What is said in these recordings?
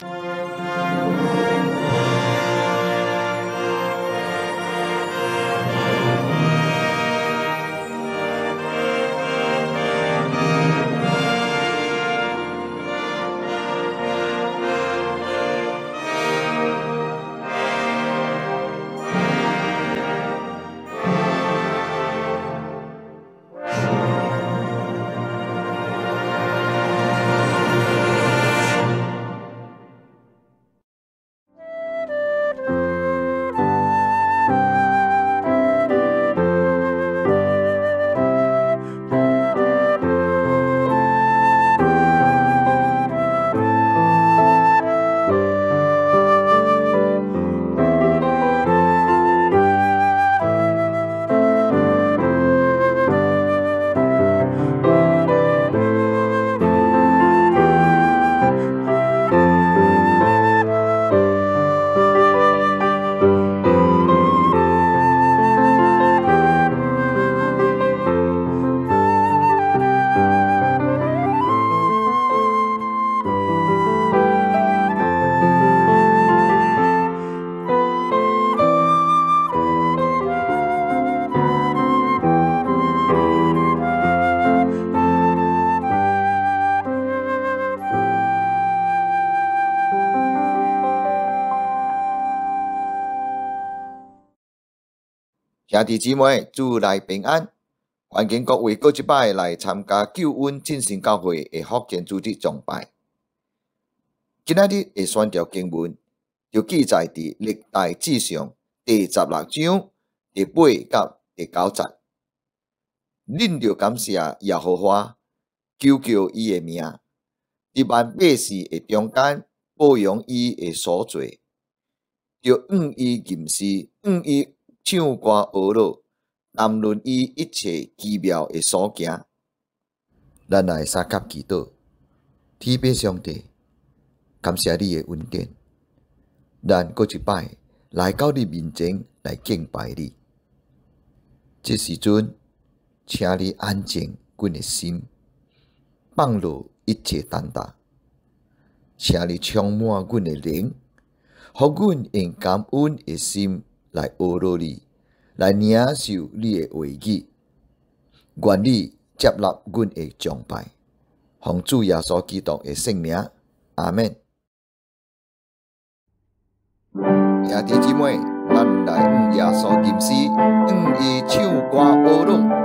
you 兄弟姊妹，祝来平安！欢迎各位过一摆来参加救恩进神教会的福建组织崇拜。今仔日的选条经文就记载伫历代志上第十六章第八到第九节。恁着感谢耶和华，求求伊的名，伫万百姓的中间包容伊的所做，着愿伊吟诗，愿伊。唱歌学乐，谈论伊一切奇妙的所行。咱来三甲祈祷，天边上帝，感谢你的恩典。咱过一摆来到你面前来敬拜你。这时阵，请你安静阮的心，放落一切担当，请你充满阮的灵，互阮用感恩的心。来学罗你，来领受你的话语，愿你接纳阮的崇拜，奉主耶稣基督的圣名，阿门。兄弟姊妹，咱来向耶稣吟诗，向伊唱歌学罗。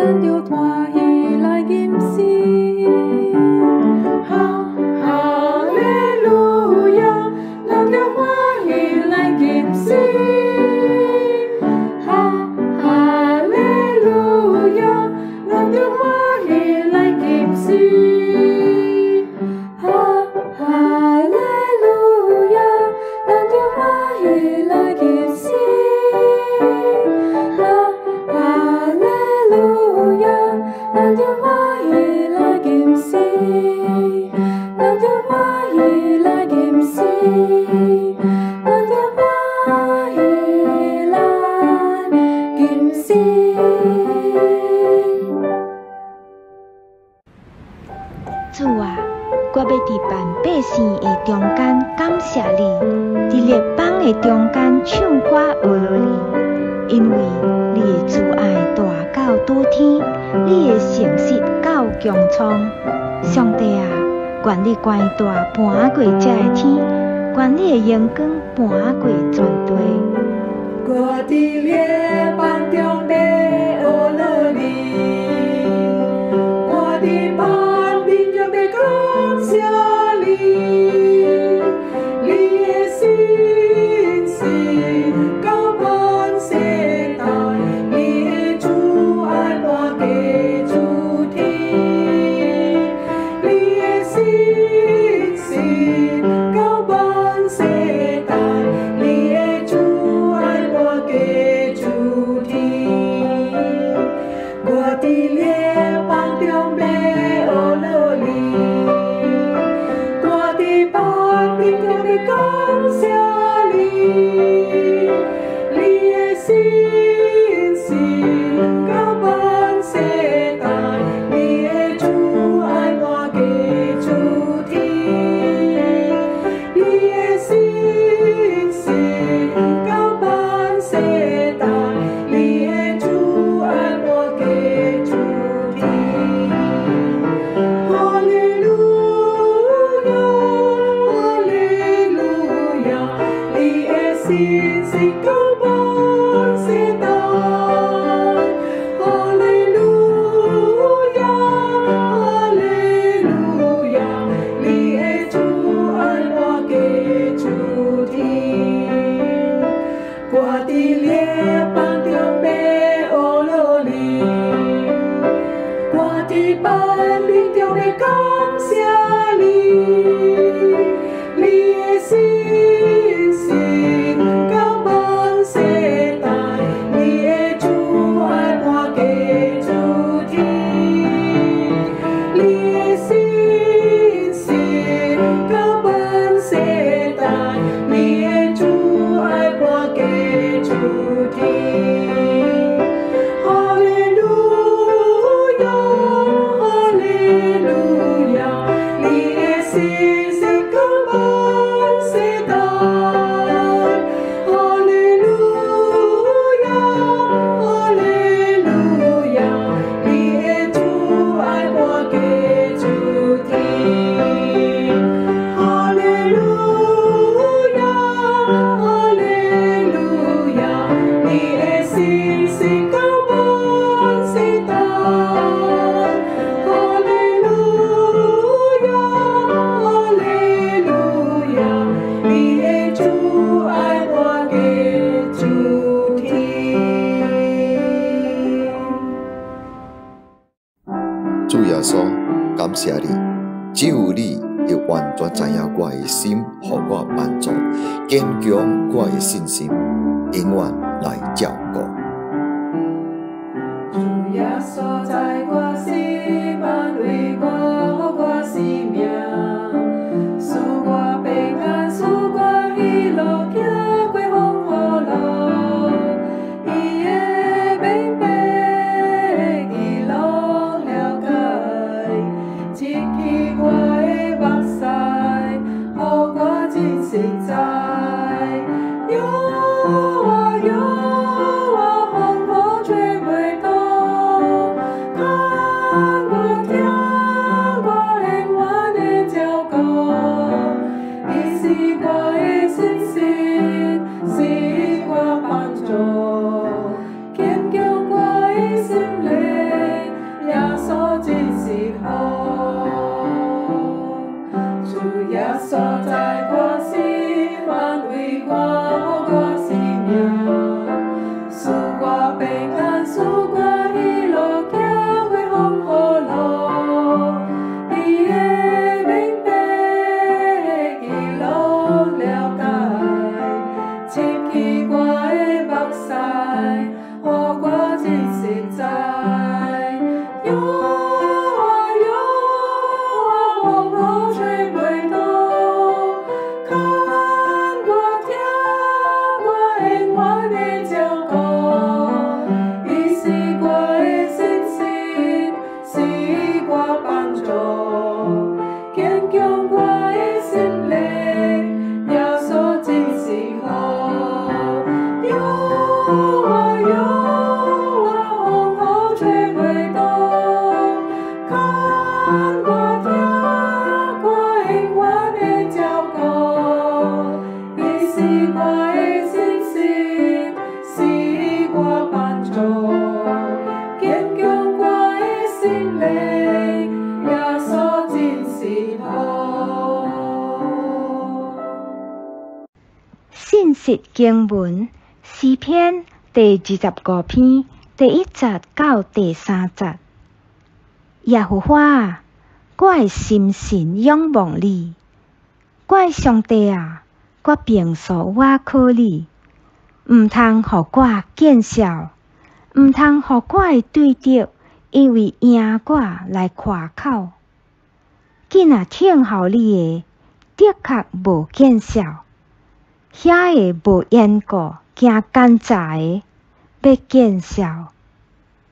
咱就多一中间唱歌有落你，因为你的慈爱大到多天，你的诚实够强苍。上帝啊，愿你关大盘过这个天，愿你的阳光盘过全地。我的脸。ban bình tiêu để con riêng sits. 经文诗篇第二十五篇第一节到第三节。耶和华啊，我的心神仰望你，我的上帝啊，我平素我靠你，毋通互我见笑，毋通互我的对敌，因为赢我来夸口。今仔听候你的，的确无见笑。遐个无缘故，惊奸诈的，要见笑。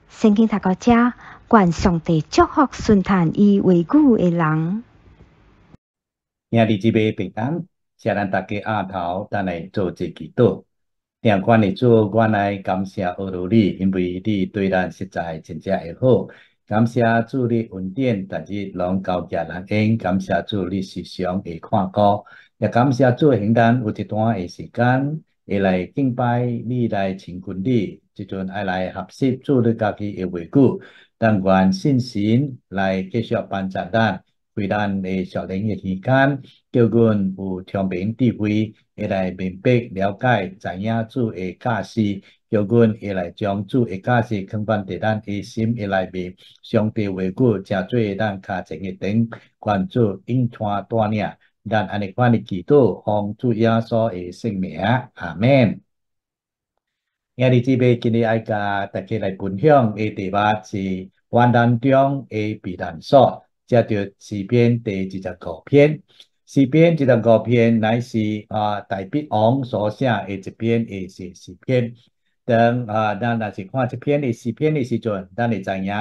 圣经读到遮，愿上帝祝福顺叹伊话语的人。兄弟姊妹平安，谢咱大家阿头，等来做一祈祷。定管的主，我来感谢阿罗你，因为你对咱实在真正会好。感谢主你恩典，逐日拢交给人恩。感谢主你时常会看顾。也感谢主，现咱有一段诶时间，会来敬拜你来亲近你，即阵爱来学习主你家己诶话语，但愿信心来继续帮助咱，为咱诶少年诶时间，叫阮有聪明智慧，会来明白了解知影主诶价值，叫阮会来将主诶价值放放伫咱诶心诶内面，上帝话语诚做咱较前诶顶，关注引传带领。咱安尼款的祈祷，奉主耶稣的圣名，阿门。兄弟姊妹，今日爱甲大家来分享的题目是患难中的避难所，接着诗篇第二十五篇。诗篇二十五篇乃是啊大笔王所写的一篇的诗诗篇。当啊咱若是看这篇的诗篇的时阵，咱会知影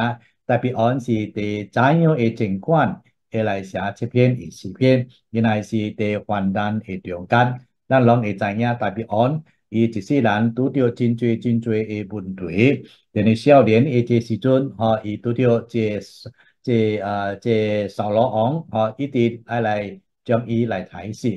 大笔王是第怎样的情况？下来写七篇二十篇，原来是伫患难的中间，咱拢会知影大别安，伊一世人拄着真侪真侪的问题，等于少年的这时阵，吼，伊拄着这这啊这扫罗王，吼，一直爱来将伊来抬死。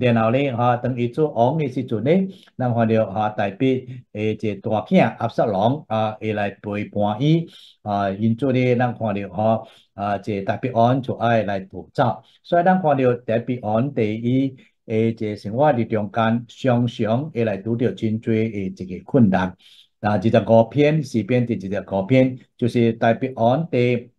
然后咧，哈，当伊做王的时阵咧，咱看到哈，代表诶，这大囝阿瑟龙啊，会来陪伴伊啊，因做咧，咱看到哈，啊，这代表安就爱来逃走，所以咱看到代表安第一诶，这生活伫中间，常常会来拄着真侪诶一个困难。啊，二十五篇诗篇第二十五篇，就是代表安第。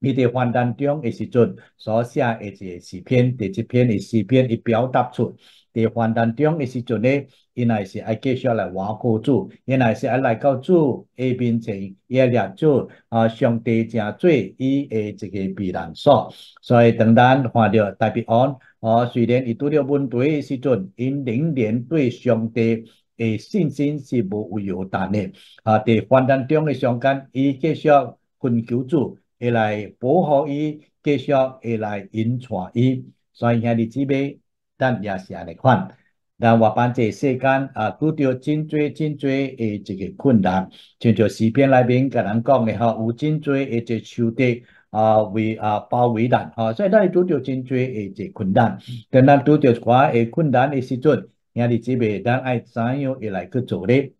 伊伫患难中诶时阵所写诶一个诗篇，第一篇诶诗篇，伊表达出伫患难中诶时阵咧，因来是爱继续来挖苦主，因来是爱来到主下面前，耶列主啊，上帝正做伊诶一个避难所，所以当咱看到大比安，哦，虽然伊拄着问题诶时阵，因仍然对上帝诶信心是无违有淡诶，啊，伫患难中诶上间，伊继续恳求主。会来保护伊，继续会来引带伊，所以兄弟姊妹，咱也是安尼款。但我班这世间啊，拄着真侪真侪诶一个困难，像着视频内面甲咱讲诶吼，有真侪诶一受敌啊为啊包围咱吼，所以咱拄着真侪诶一个困难。但咱拄着寡诶困难诶时阵，兄弟姊妹，咱爱怎样会来去做咧？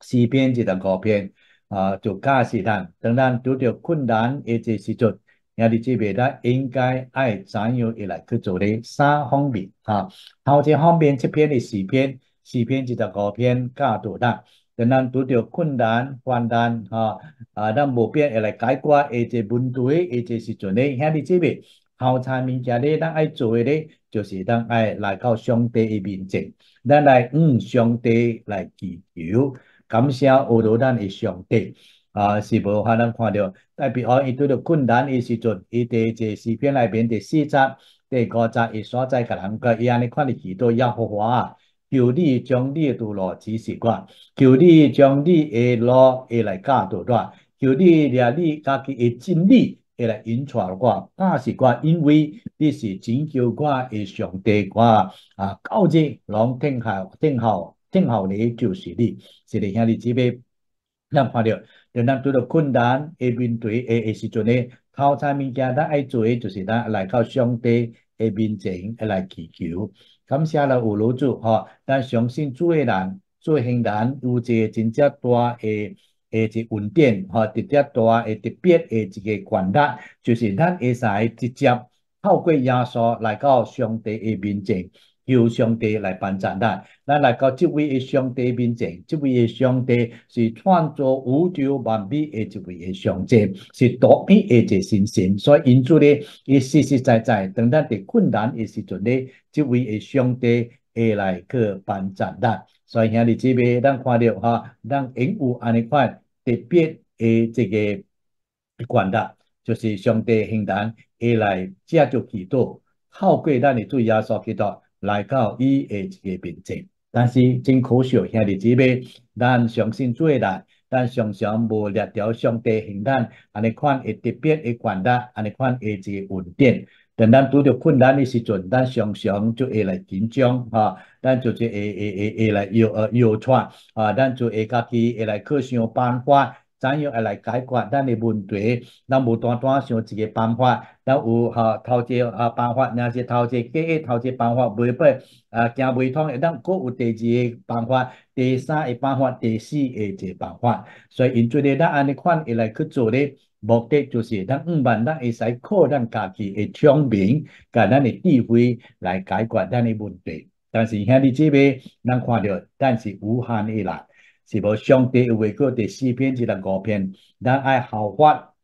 视频一个五篇。啊，就假使咱当咱拄着困难诶这时阵，兄弟姊妹，咱应该爱怎样会来去做咧？三方面啊，头一方面，这篇的诗篇，诗篇一十五篇教导咱，当咱拄着困难、患难啊，啊，咱无变会来解决诶这问题诶这时阵咧，兄弟姊妹，头餐物件咧，咱爱做诶咧，就是咱爱来到上帝诶面前，咱来向上帝来祈求。感谢有罗咱的上帝啊，是无可能看到代表我伊拄着困难的时阵，伊伫这视频内面第四集、第五集伊所在甲人个伊安尼看的祈祷耶和华，求你将你的道路指示我，求你将你的路会来教导我，求你掠你家己的真理会来引带我，教示我，因为你是拯救我的上帝，我啊，高日拢听候听候。听候你就是你，是你兄弟姊妹，咱看到，当咱拄到困难、下面对诶诶时阵咧，头餐物件咱爱做诶，就是咱来到上帝诶面前来祈求，感谢了有罗主吼，咱相信主诶人，做行人有一个真正大诶诶一稳定吼，直接大诶特别诶一个权力，就是咱会使直接透过耶稣来到上帝诶面前。求上帝来帮助咱，咱来到这位的上帝面前，这位的上帝是创造宇宙万物的。这位的上帝，是独一的一神神，所以因此咧，伊实实在在当咱伫困难的时阵咧，这位的上帝会来去帮助咱。所以兄弟姊妹，咱看到哈，咱应有安尼款特别的这个管道，就是上帝行人会来借助祈祷，透过咱的主耶稣基督来到伊的一个面前。但是真可惜，兄弟姊妹，咱相信主的人，咱常常无掠着上帝行人安尼款会特别会管道，安尼款会一个稳定。等咱拄着困难的时阵，咱常常就会来紧张哈，咱就是会会会会来摇呃摇喘啊，咱就会家己会来去想办法，怎样来解决咱的问题。咱无单单想一个办法，咱有哈头一个啊办法，若是头一个假头一个办法未歹啊行未通，咱佫有第二个办法，第三个办法，第四个一个办法。所以因做咧，咱安尼款会来去做咧。目的就是咱毋万咱会使靠咱家己的聪明，甲咱的智慧来解决咱的问题。但是兄弟姊妹，咱看到咱是有限的人，是无上帝有话过第四篇至到五篇，咱爱效法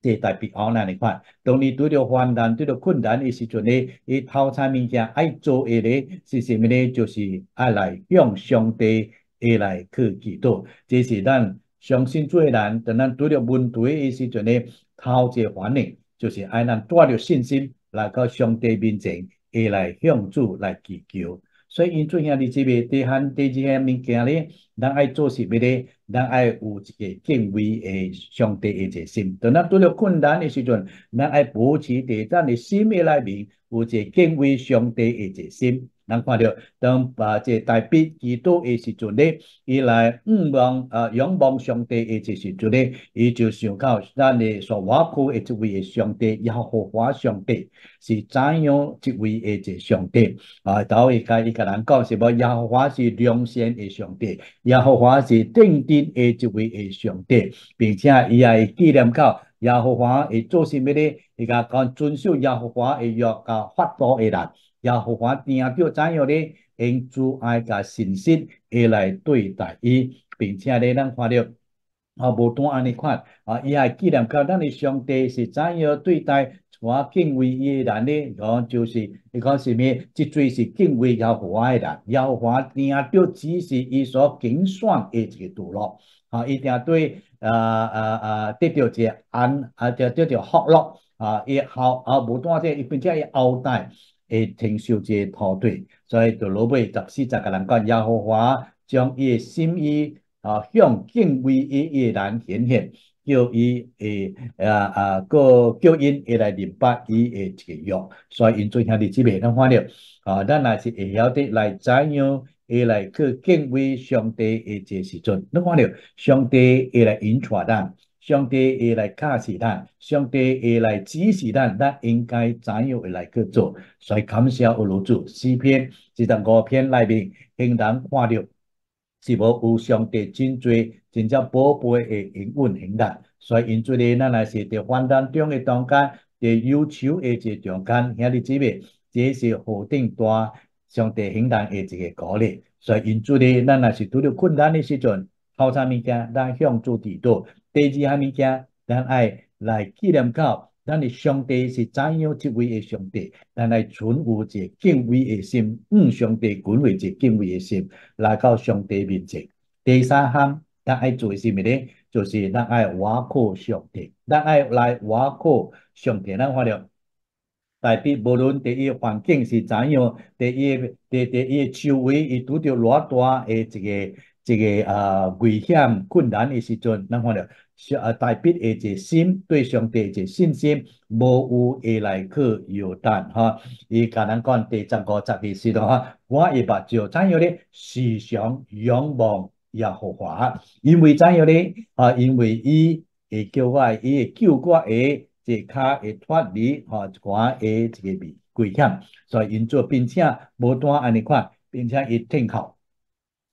这代表后咱来看。当你拄着患难、拄着困难的时阵呢，伊头餐物件爱做的咧是啥物咧？就是爱来向上帝会来去祈祷，这是咱。相信做人，等咱拄着问题的时阵呢，头一个反应就是爱咱带着信心来到上帝面前，会来向主来祈求。所以因做兄弟姊妹，第项第二项物件咧，咱爱做是咩咧？咱爱有一个敬畏诶上帝诶一心。等咱拄着困难的时阵，咱爱保持伫咱的心的内面有一个敬畏上帝诶一心。咱看到，当把这大笔祈祷的时阵咧，伊来仰望啊仰望上帝的这时阵咧，伊就想到咱的所挖苦的这位的上帝，耶和华上帝是怎样一位的这上帝啊？头一个伊甲人讲是无，耶和华是良善的上帝，耶和华是定定的这位的上帝，并且伊也会纪念到耶和华会做甚物咧？伊甲讲遵守耶和华的约甲法度的人。耶和华定着怎样咧？用主爱甲信心会来对待伊，并且咧，咱看到啊，无单安尼看啊，伊也纪念到咱的上帝是怎样对待我敬畏伊的人咧？讲就是伊讲是咩？即最是敬畏耶和华的人，耶和华定着只是伊所拣选的一个道路，啊，一定对啊啊啊得到一个安啊，得得到福乐啊，伊后啊无单这，并且伊后代。会承受这土地，所以就老尾十四十个人讲，耶和华将伊的心意啊向敬畏伊的人显现，叫伊诶啊啊个叫因会来明白伊的这个约，所以因做兄弟姊妹，咱看到啊，咱也是会晓得来怎样会来去敬畏上帝的这时阵，咱看到上帝会来引带咱。上帝会来教示咱，上帝会来指示咱，咱应该怎样会来去做？所以感谢有罗主诗篇，这十五篇内面，应当看到是无有上帝真多真正宝贝的应允行咱。所以因做咧，咱也是伫患难中的中间，伫忧愁的这中间，兄弟姊妹，这是何等大上帝应咱的一个鼓励。所以因做咧，咱也是拄着困难的时阵，头三物件，咱向主祈祷。第二项物件，咱爱来纪念到，咱的上帝是怎样一位的上帝，咱来存有一个敬畏的心，向上帝滚为一个敬畏的心，来到上帝面前。第三项，咱爱做是咩咧？就是咱爱挖靠上帝，咱爱来挖靠上帝。咱看到，代表无论第一环境是怎样，第一第第一周围伊拄着偌大的一个一个啊危险困难的时阵，咱看到。啊，代表的一个心对上帝一个信心，无有会来去摇蛋哈。伊甲咱讲第十五十二时段哈，我一把就怎样咧？时常仰望耶和华，因为怎样咧？啊，因为伊会叫我，伊会救我，会即卡会脱离哈一寡诶一个危危险，所以因做并且无单安尼看，并且伊听候。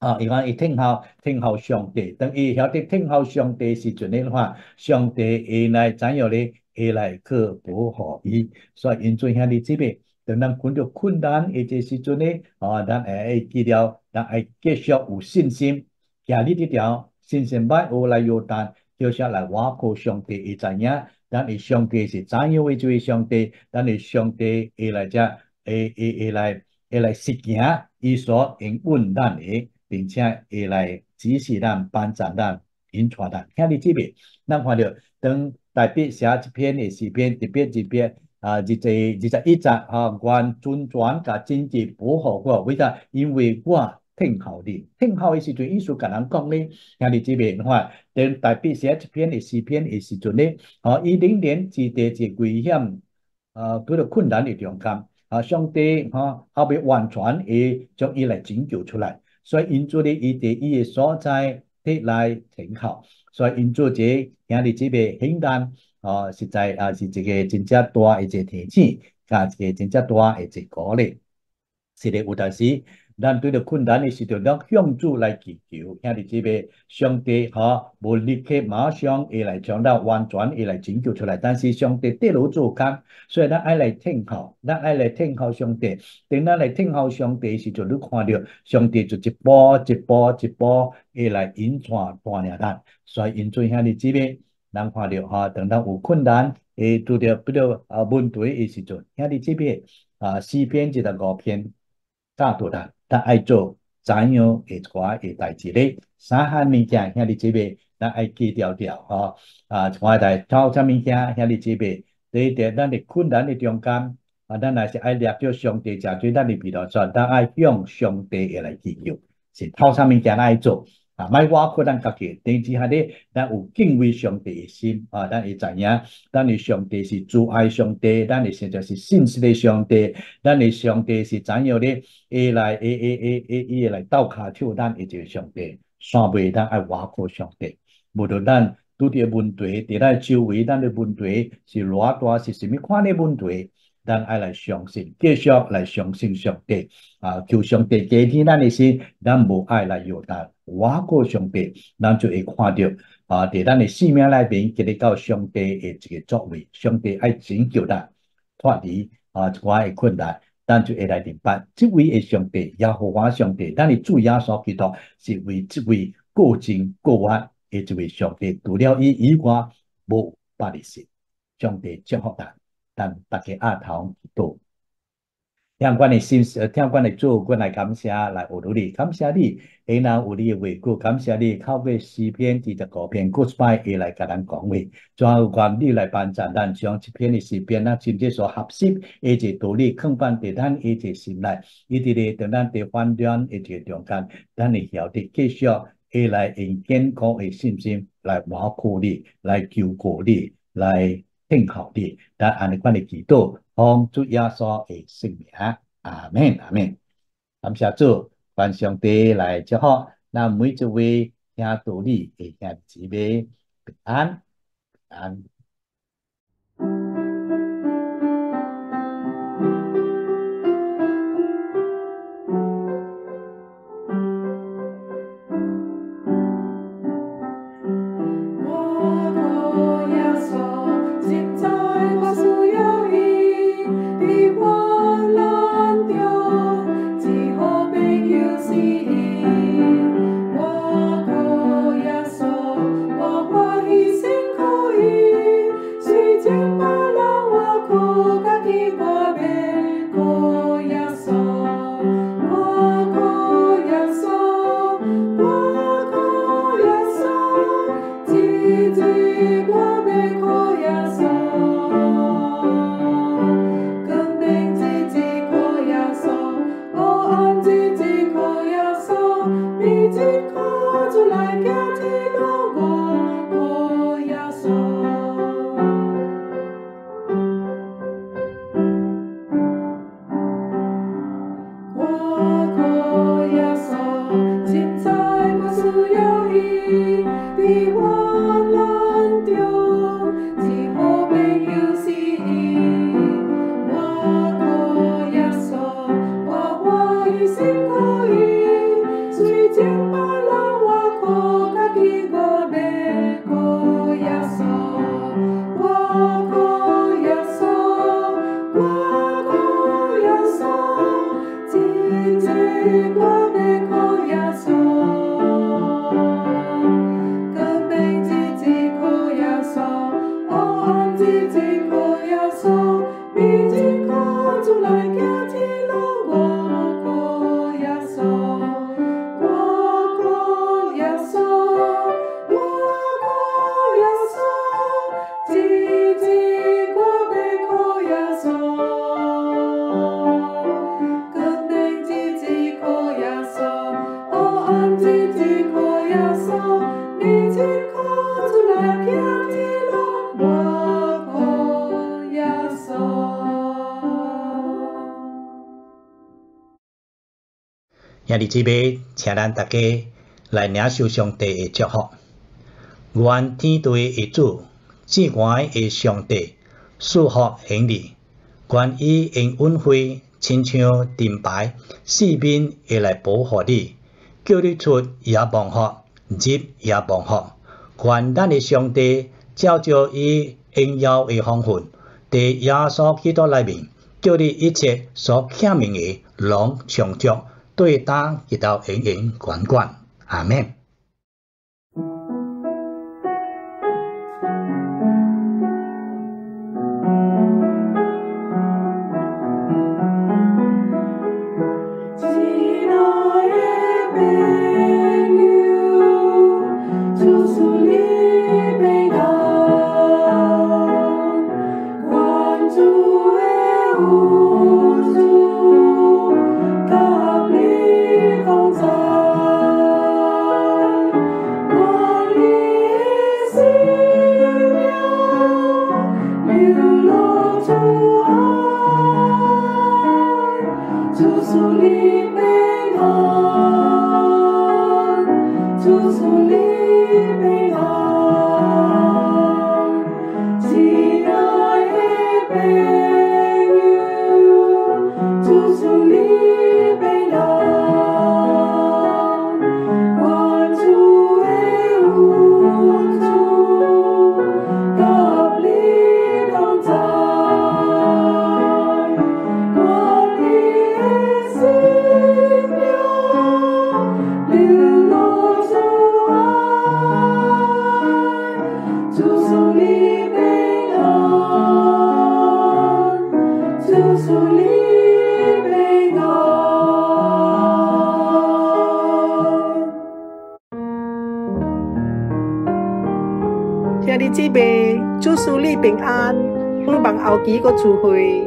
啊！伊讲伊听候听候上帝，等伊晓得听候上帝时阵的话，上帝会来怎样咧？会来去保护伊。所以因做兄弟姊妹，等咱碰到困难诶这时阵咧，啊，咱会记了，咱会继续有信心，行你这条信心摆学来约旦，接下来瓦靠上帝会知影，咱的上帝是怎样为这位上帝，咱的上帝会来遮，会会会来会来实行伊所应允咱的，并且会来指示咱、帮助咱、引带咱。兄弟姊妹，咱看到当大笔写一篇的诗篇，特别一篇。啊，二十二十一集啊，愿尊转甲经济保护我，为啥？因为我听候你，听候的时阵，意思甲人讲咧，兄弟姊妹，看，等大笔写一篇的诗篇的时阵咧，啊，伊零年之地之危险，啊，拄着困难的中间，啊，上帝哈后边完全会将伊来拯救出来，所以因做咧伊伫伊的所在得来听候，所以因做这兄弟姊妹很难。哦，实在啊是一个真正大一个提醒，啊一个真正大一个鼓励。是的，有阵时咱对着困难诶时阵，咱向主来祈求，兄弟姊妹，上帝哈无立刻马上会来将咱完全会来拯救出来，但是上帝得路做工，所以咱爱来听候，咱爱来听候上帝。等咱来听候上帝时阵，你看到上帝就一步一步一步会来引带带领咱，所以因做兄弟姊妹。咱看到哈，等咱有困难，会拄着比较啊问题诶时阵，兄弟姊妹啊，四篇一十五篇，教导咱，咱爱做怎样会带的代志咧？三项物件，兄弟姐妹，咱爱记条条哈啊，看在头三物件，兄弟姐妹，第一点，咱的困难的中间啊，咱也是爱掠着上帝，食最咱的比如说，咱爱向上帝而来祈求，是头三物件爱做。啊，莫挖苦咱家己，但之下咧，咱有敬畏上帝的心啊，咱会知影，咱的上帝是主爱上帝，咱的现在是信实的上帝，咱的上帝是怎样咧？会来，会会会会会来倒卡跳咱一个上帝，三辈咱爱挖苦上帝，无论咱拄着问题，伫咱周围咱的问题是偌大，是甚物款的问题。咱爱来相信，继续来相信上帝啊！求上帝加添咱的心，咱无爱来摇单，我过上帝，咱就会看到啊！伫咱的生命内面，经历到上帝的一个作为，上帝爱拯救咱脱离啊一寡的困难，咱就会来明白，这位的上帝，耶和华上帝，咱的主耶稣基督是为这位过真过完的这位上帝，除了伊以外，无别的神。上帝祝福咱。但大家阿头多，听关的心事，听关的做，关来感谢来学努力，感谢你，下人有你的回顾，感谢你靠过诗篇二十五篇，Goodbye 会来甲咱讲话，最后关你来帮助咱将这篇的诗篇那真正所合适，而且道理肯放伫咱而且心内，一直咧等咱伫反转而且中间，咱会晓得继续会来用健康的信心来挖苦你，来救过你，来。听候你，但安尼款的祈祷，奉主耶稣的圣名，阿门，阿门。感谢主，愿上帝来祝福，那每一位听道理的兄姊妹平安，平安。兄弟姊妹，请咱大家来领受上帝的祝福。愿天地的主、至高的上帝祝福行你，愿伊用恩惠亲像盾牌，四面会来保护你，叫你出也忘福，入也忘福。愿咱的上帝照着伊荣耀的方法，伫耶稣基督内面，叫你一切所欠命的，拢充足。对答一道永永管管，阿门。兄弟姊妹，祝福你平安，盼望后期个聚会。